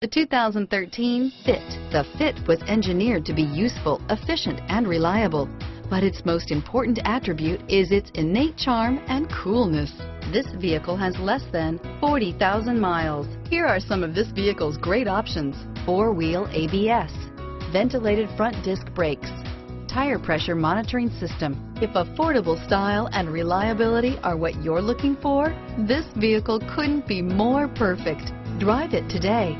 The 2013 Fit. The Fit was engineered to be useful, efficient, and reliable. But its most important attribute is its innate charm and coolness. This vehicle has less than 40,000 miles. Here are some of this vehicle's great options. Four-wheel ABS, ventilated front disc brakes, tire pressure monitoring system. If affordable style and reliability are what you're looking for, this vehicle couldn't be more perfect. Drive it today.